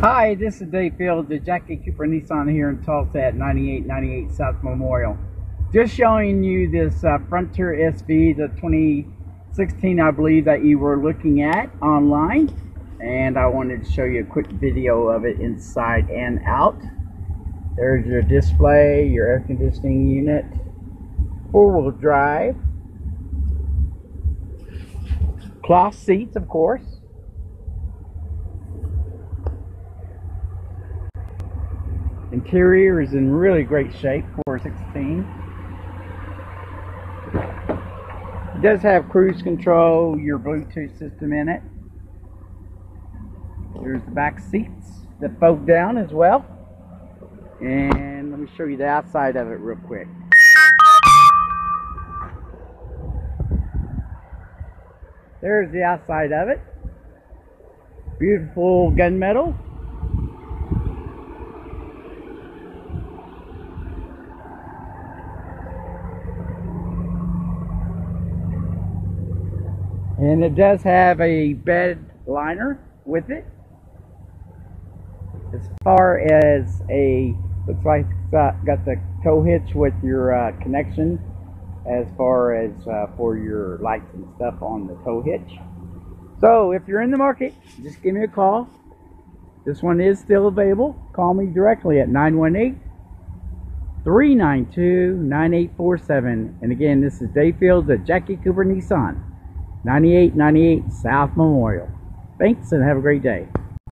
Hi, this is Dave Fields the Jackie Cooper Nissan here in Tulsa at 9898 South Memorial. Just showing you this uh, Frontier SV, the 2016, I believe, that you were looking at online. And I wanted to show you a quick video of it inside and out. There's your display, your air conditioning unit, four-wheel drive, cloth seats, of course. Interior is in really great shape for a 16. It does have cruise control, your Bluetooth system in it. There's the back seats that fold down as well. And let me show you the outside of it real quick. There's the outside of it. Beautiful gunmetal. And it does have a bed liner with it. As far as a, looks like got, the tow hitch with your uh, connection as far as uh, for your lights and stuff on the tow hitch. So if you're in the market, just give me a call. This one is still available. Call me directly at 918 392 9847. And again, this is Dave Fields at Jackie Cooper Nissan. 9898 South Memorial. Thanks and have a great day.